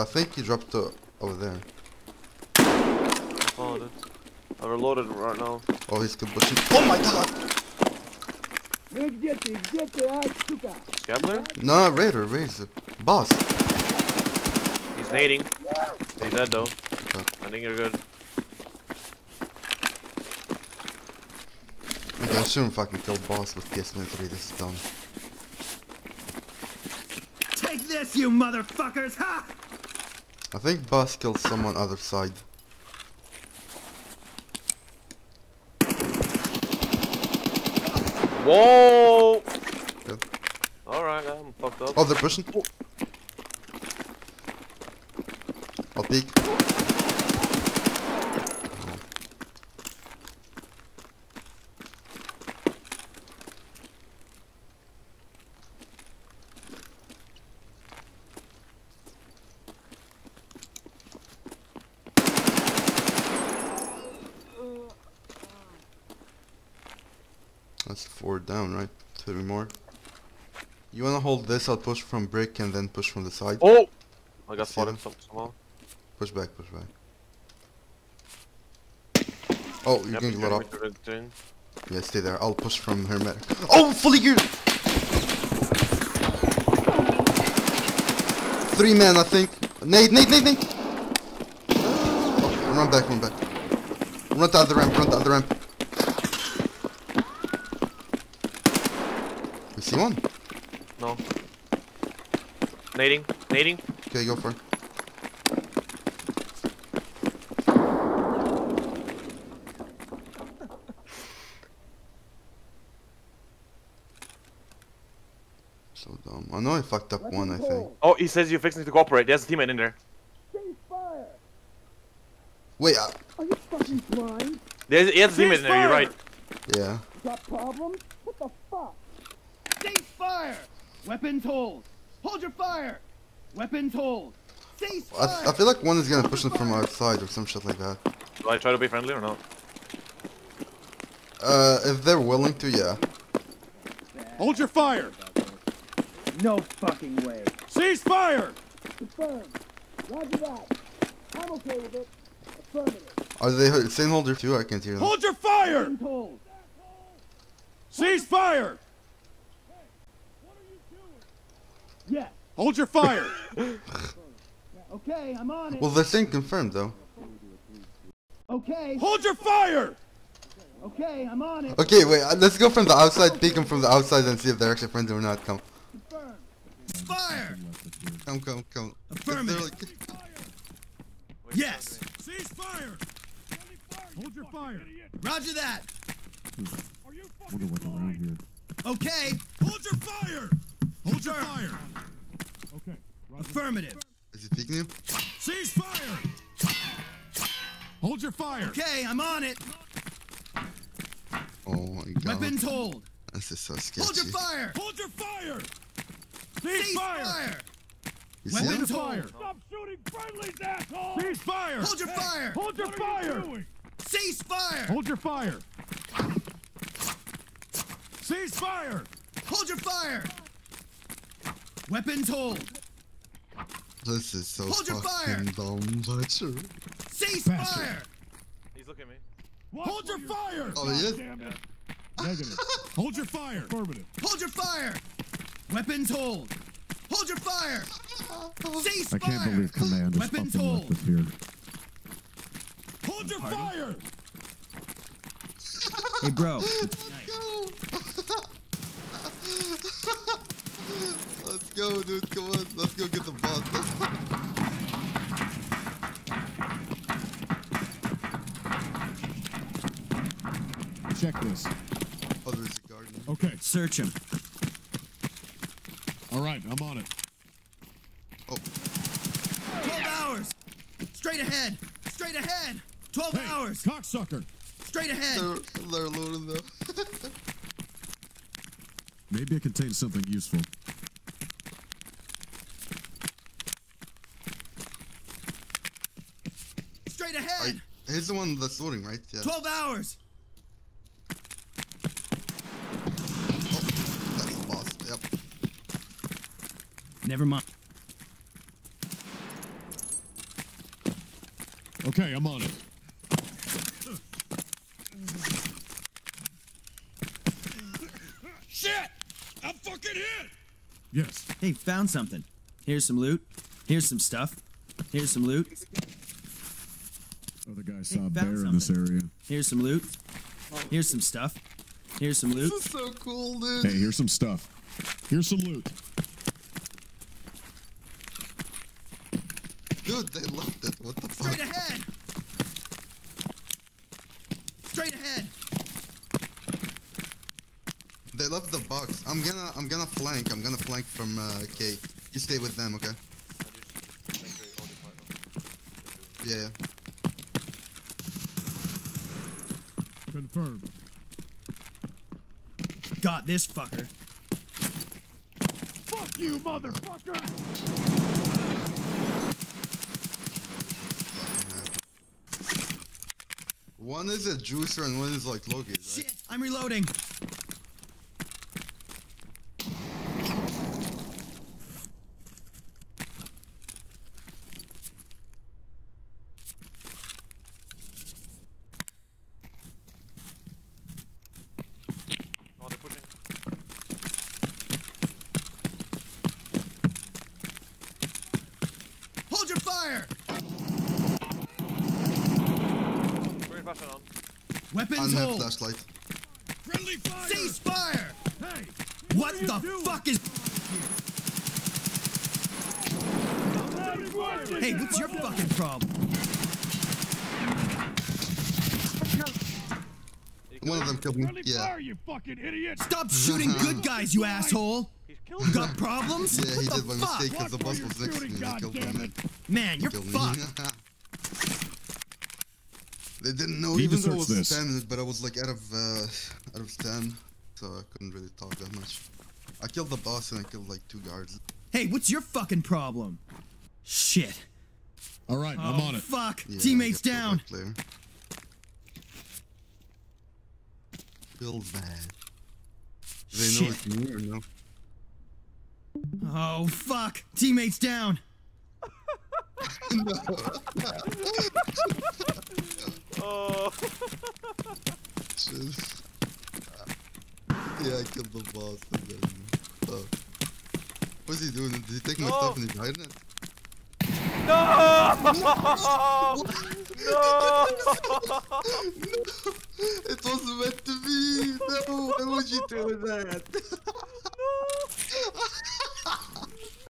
I think he dropped uh, over there. I followed it. I reloaded right now. Oh, he's good pushing. Oh my god! Scabler? No, Raider, Raider. Boss. He's nading. He's dead though. Okay. I think you're good. Okay, I shouldn't fucking kill boss with PS3. This is dumb. Take this, you motherfuckers! Ha! I think boss killed someone other side. Whoa! Good. Alright, I'm fucked up. Oh, they're pushing. Oh. I'll peek. That's four down, right? Three more. You wanna hold this? I'll push from brick and then push from the side. Oh! I got spotted somehow. Push back, push back. Oh, you're Yep, getting he's lit up. me to the thing. Yeah, stay there. I'll push from hermetic. Oh, fully geared! Three men, I think. Nate, Nate, Nate, Nate! Oh, run back, run back. Run to the other ramp, run to the other ramp. We see one? No. Nading. Nading. Okay, go for it. So dumb. I know I fucked up one, I think. Oh, he says you're fixing to cooperate. There's a teammate in there. Wait, uh, Are you fucking blind? There's, he has a teammate in there, you're right. yeah. Got problems? What the fuck? Cease fire! Weapons hold! Hold your fire! Weapons hold! Cease fire! I feel like one is gonna push them from outside or some shit like that. Do I try to be friendly or not? Uh, if they're willing to, yeah. Hold your fire! No fucking way. Cease fire! Confirmed. Roger that. I'm okay with it. Affirmative. Are they same holder too? I can't hear them. Hold your fire! Hold. Cease fire! Yes. Hold your fire! Okay, I'm on it. Well, they're saying confirmed though. Okay. Hold your fire! Okay, I'm on it. Okay, wait. uh, Let's go from the outside, peek them from the outside, and see if they're actually friendly or not. Come, Confirmed. Fire! come, come, come. Affirmative. like- Yes! Cease fire! Hold your fire! Roger that! Wonder what's around here. Okay! Hold your fire! Hold your fire! Okay. Affirmative! Is he peeking you? Cease fire! Hold your fire! Okay, I'm on it! Oh my god. Weapons hold! This is so sketchy. Hold your fire! Hold your fire! Cease Cease fire! fire! You see Weapons him? hold! Stop shooting friendlies, asshole! Cease fire! Hold your fire! Hold your fire! Cease fire! Hold your fire! Cease fire! Hold your fire! Weapons hold! This is so Hold your fucking dumb, but sure. Cease Bastard. fire! He's looking at me. Hold your fire! Oh, he is? Negative. Hold your fire! Affirmative. Hold your fire! Weapons hold! Hold your fire! Cease I fire! can't believe command is Weapons fucking hold! left us here. Hold your fire! Hey, bro. Let's go, dude. Come on. Let's go get the boss. Check this. Oh, there's a garden. Okay. Search him. All right, I'm on it. 12 hours! Straight ahead! Straight ahead! 12 Hey, hours! cocksucker! Straight ahead! They're, they're loading them. Maybe it contains something useful. Straight I, ahead! he's the one that's loading, right? Yeah. 12 hours! Oh, that's the boss. Yep. Never mind. Okay, I'm on it. Shit! I'm fucking hit! Yes. Hey, found something. Here's some loot. Here's some stuff. Here's some loot. Other guy saw a found bear in this area. Here's some loot. Here's some stuff. Here's some loot. This is so cool, dude. Hey, here's some stuff. Here's some loot. Dude, they left it. What the fuck? Straight ahead! Straight ahead! They left the box. I'm gonna, I'm gonna flank. I'm gonna flank from uh, K. You stay with them, okay? I just make sure you hold your fight now. Yeah. yeah. Confirmed. Got this fucker. Fuck you, motherfucker! One is a juicer and one is like Loki. Right? Shit, I'm reloading. Oh, they're pushing. Hold your fire! Bring flashlight on. Weapons Unhand hold. flashlight. Friendly fire! Cease fire! Hey! What the fuck is? Hey, what's your fucking problem? One of them killed me. Yeah. fire, you fucking idiot! Stop shooting uh-huh. good guys, you asshole! He's killed You got problems? Yeah, he did the by mistake because the Watch boss was you're next to me. shooting, They killed goddammit. him. Man, you're Killed fucked. they didn't know Need to even though it was this. 10, but I was like out of uh, out of 10, so I couldn't really talk that much. I killed the boss and I killed like two guards. Hey, what's your fucking problem? Shit. Alright, Oh, I'm on it. fuck. Yeah, Teammates got killed by down. Player. Feels bad. Do they know it's me or no? Oh, fuck. Teammates down. Oh, Shit. yeah, I killed the boss and then. Uh, oh. What's he doing? Did he take my No. stuff and he's hiding it? no! It wasn't meant to be! No! Why would you do that?